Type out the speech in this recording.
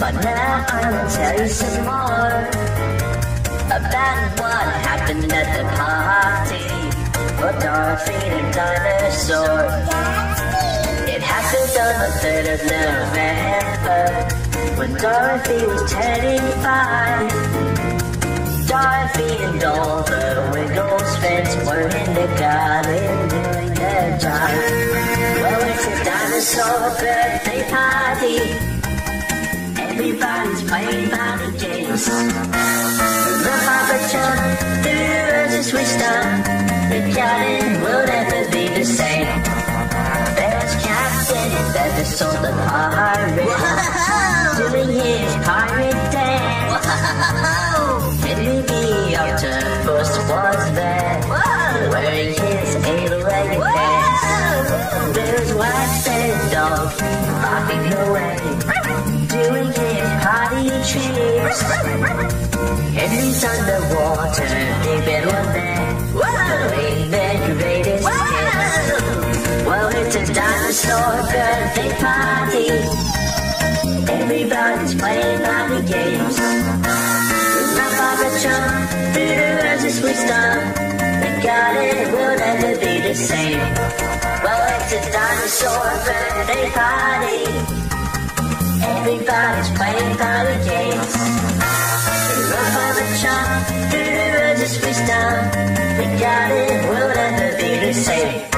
But now I will tell you some more about what happened at the party for Dorothy the dinosaur. It happened on the 3rd of November when Dorothy was turning five. Dorothy and all the Wiggles friends were in the garden doing their job. A dinosaur birthday party. Everybody's playing party games. The Papa Chunk, the roses we stung. The garden will never be the same. There's Captain Dinosaur the pirate pants. There's Wags and Dog barking away doing his party tricks. Henry's underwater, deep in one there, doing their greatest hits. Well, it's a dinosaur birthday party. Everybody's playing party games. My Papa Chunk, through the roses we stung. The garden will never be the same. Well, it's a dinosaur birthday party. Everybody's playing party games. Through the we. The garden will never be the same.